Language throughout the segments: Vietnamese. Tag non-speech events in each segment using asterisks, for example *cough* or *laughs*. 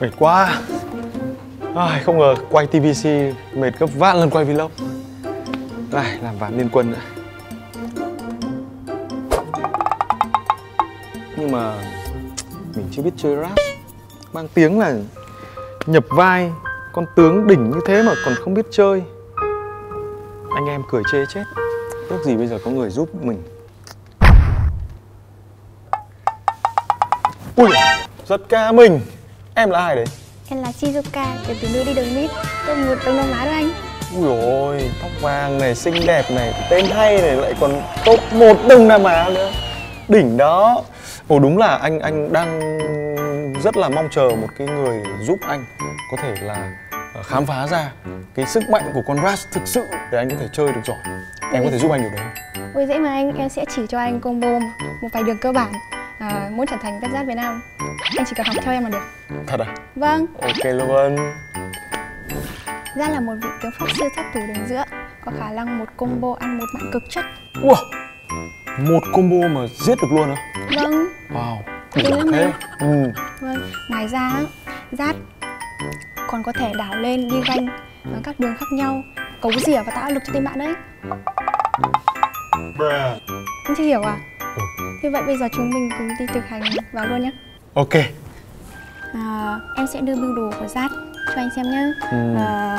Mệt quá. Ai, Không ngờ quay TVC mệt gấp vạn lần quay vlog. Ai, Làm ván liên quân nữa. Nhưng mà Mình chưa biết chơi rap. Mang tiếng là Nhập vai Con tướng đỉnh như thế mà còn không biết chơi. Anh em cười chê chết. Ước gì bây giờ có người giúp mình. Ui, giật ca mình. Em là ai đấy? Em là Shizuka, từ từ nữ đi đường mít. Tôi một đông đông má đó anh. Ui ôi, tóc vàng này, xinh đẹp này, tên hay này lại còn top 1 Đông Nam Á nữa. Đỉnh đó. Ồ đúng là anh anh đang rất là mong chờ một cái người giúp anh có thể là ờ, khám phá ra cái sức mạnh của con Rush thực sự để anh có thể chơi được giỏi. Em có thể giúp anh điều đấy không? Ui dễ mà anh, em sẽ chỉ cho anh combo một vài đường cơ bản à, Muốn trở thành Vết Việt Nam. Anh chỉ cần học theo em là được. Thật à? Vâng, Ok luôn Giáp là một vị tướng pháp sư sát thủ đường giữa Có khả năng một combo ăn một mạng cực chất. Wow, một combo mà giết được luôn á? Vâng, Wow, Đỉnh lắm thế. ừ. vâng. Ngoài ra, Giáp còn có thể đảo lên đi ganh ở các đường khác nhau Cấu rỉa và tạo áp lực cho team bạn đấy. Anh chưa hiểu à? Ừ. Thế vậy bây giờ chúng mình cùng đi thực hành vào luôn nhé Ok à, Em sẽ đưa biểu đồ của Giáp cho anh xem nhé Ừ. à,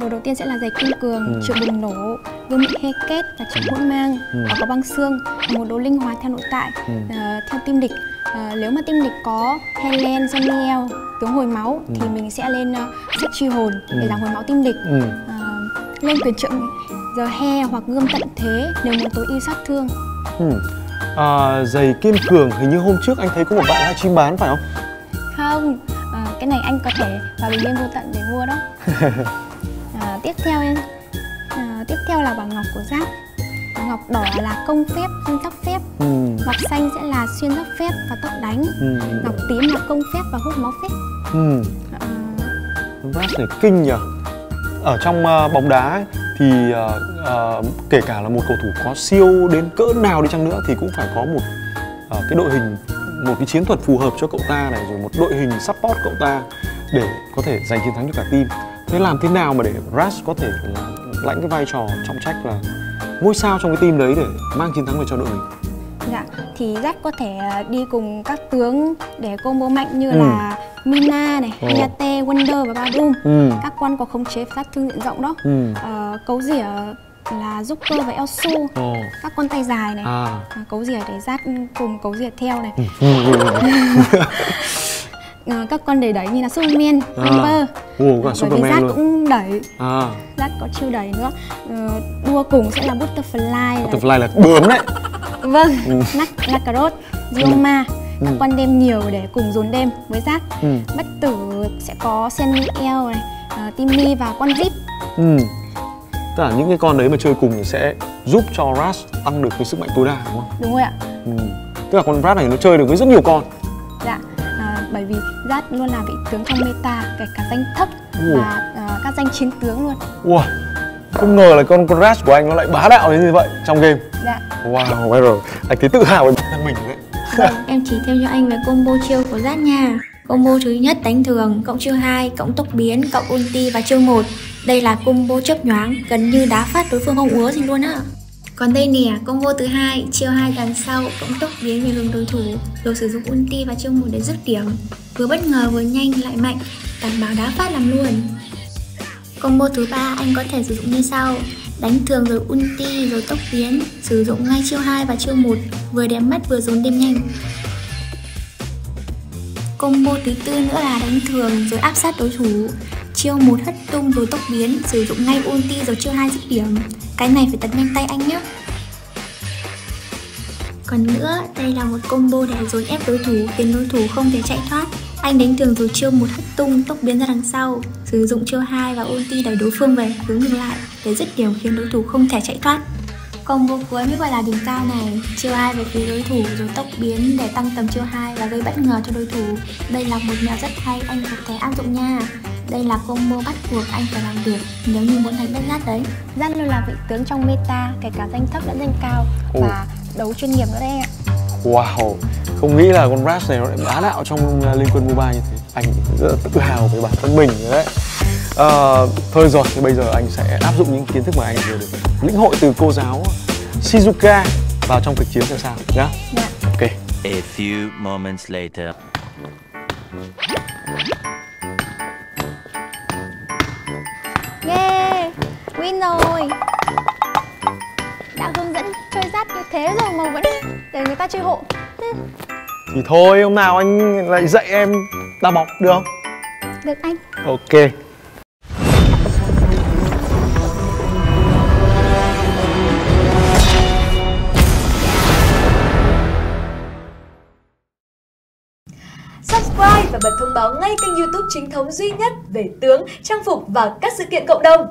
Đồ đầu tiên sẽ là giày kim cường, Ừ. triệu bùng nổ, vương miện he kết và triệu hỗn mang Ừ. và có băng xương một đồ linh hoạt theo nội tại Ừ. à, theo team địch à, nếu mà team địch có Helen, Zaniel, tướng hồi máu thì mình sẽ lên uh, sách truy hồn Ừ. để giảm hồi máu team địch Ừ. à, lên quyền trượng giờ he hoặc gươm tận thế nếu muốn tối ưu sát thương Ừ. À, giày kiên cường hình như hôm trước anh thấy có một bạn livestream bán phải không? không à, cái này anh có thể vào bình bên vô tận để mua đó *laughs* à, tiếp theo em à, tiếp theo là bảo ngọc của giáp ngọc đỏ là công phép xuyên tóc phép Ừ. ngọc xanh sẽ là xuyên tóc phép và tóc đánh Ừ. ngọc tím là công phép và hút máu phép Ừ. à, Rush này kinh nhờ Ở trong ờ, bóng đá ấy, thì ờ, ờ, kể cả là một cầu thủ có siêu đến cỡ nào đi chăng nữa thì cũng phải có một ờ, cái đội hình một cái chiến thuật phù hợp cho cậu ta này rồi một đội hình support cậu ta để có thể giành chiến thắng cho cả team. Thế làm thế nào mà để Rush có thể là lãnh cái vai trò trọng trách là ngôi sao trong cái team đấy để mang chiến thắng về cho đội mình? dạ thì giáp có thể đi cùng các tướng để combo mạnh như Ừ. là Mina này, Ồ. Hayate, Wonder và Badum Ừ. các quân có khống chế sát thương diện rộng đó Ừ. Ờ, cấu rỉa là Zucker và Elsu Ồ. các con tay dài này À. à, cấu rỉa để dát cùng cấu rỉa theo này. *laughs* Ờ, các con để đẩy như là Superman, À. Ồ, cả bởi vì Superman dát luôn. cũng đẩy À, dát có chiêu đẩy nữa Ờ, đua cùng sẽ là Butterfly là... Butterfly là bướm đấy. vâng Ừ. Nac Các Ừ. con đêm nhiều để cùng dồn đêm với dát Ừ. bất tử sẽ có Seniel này uh, Timmy và con Zip Ừ. Tức là những cái con đấy mà chơi cùng thì sẽ giúp cho Rush tăng được cái sức mạnh tối đa đúng không? đúng rồi ạ Ừ. Tức là con Rush này nó chơi được với rất nhiều con. Dạ, à, bởi vì Zat luôn là vị tướng trong meta, kể cả danh thấp Ồ. và à, các danh chiến tướng luôn. Wow. Không ngờ là con con Rush của anh nó lại bá đạo đến như vậy trong game. Dạ. Wow, giờ anh thấy tự hào về bản thân mình đấy. Vâng, em chỉ thêm cho anh về combo chiêu của Zat nha. Combo thứ nhất đánh thường, cộng chiêu 2, cộng tốc biến, cộng ulti và chiêu 1. Đây là combo chớp nhoáng, gần như đá phát đối phương không úa gì luôn á. Còn đây nè, combo thứ hai, chiêu 2 đằng sau, cộng tốc biến về hướng đối thủ, rồi sử dụng ulti và chiêu 1 để dứt điểm. Vừa bất ngờ vừa nhanh lại mạnh, đảm bảo đá phát làm luôn. Combo thứ ba anh có thể sử dụng như sau Đánh thường rồi ulti rồi tốc biến Sử dụng ngay chiêu 2 và chiêu 1 Vừa đẹp mắt vừa dồn đêm nhanh. Combo thứ tư nữa là đánh thường rồi áp sát đối thủ. Chiêu 1 hất tung rồi tốc biến Sử dụng ngay ulti rồi chiêu 2 dứt điểm. Cái này phải tật nhanh tay anh nhé. Còn nữa, đây là một combo để dồn ép đối thủ khiến đối thủ không thể chạy thoát anh đánh thường rồi chiêu một hất tung tốc biến ra đằng sau. Sử dụng chiêu 2 và ulti đẩy đối phương về hướng ngược lại. Để dứt điểm khiến đối thủ không thể chạy thoát. Combo cuối mới gọi là đỉnh cao này. Chiêu 2 về phía đối thủ rồi tốc biến để tăng tầm chiêu 2 và gây bất ngờ cho đối thủ. Đây là một mẹo rất hay anh có thể áp dụng nha. Đây là combo bắt buộc anh phải làm được nếu như muốn thành bất giác đấy. Zat luôn là vị tướng trong meta, kể cả danh thấp lẫn danh cao và đấu chuyên nghiệp nữa đấy ạ. Wow, không nghĩ là con Brass này nó lại bá đạo trong uh, liên quân mobile như thế. Anh rất là tự hào về bản thân mình rồi đấy. À, thôi rồi thì bây giờ anh sẽ áp dụng những kiến thức mà anh vừa được lĩnh hội từ cô giáo Shizuka vào trong thực chiến xem sao nhá. Dạ. ok. A few moments later. Yeah, win rồi. Đã hướng dẫn chơi giáp như thế rồi mà vẫn để người ta chơi hộ Thế. Thì thôi hôm nào anh lại dạy em đá bóng được không? Được anh. Ok. Subscribe và bật thông báo ngay kênh youtube chính thống duy nhất về tướng, trang phục và các sự kiện cộng đồng.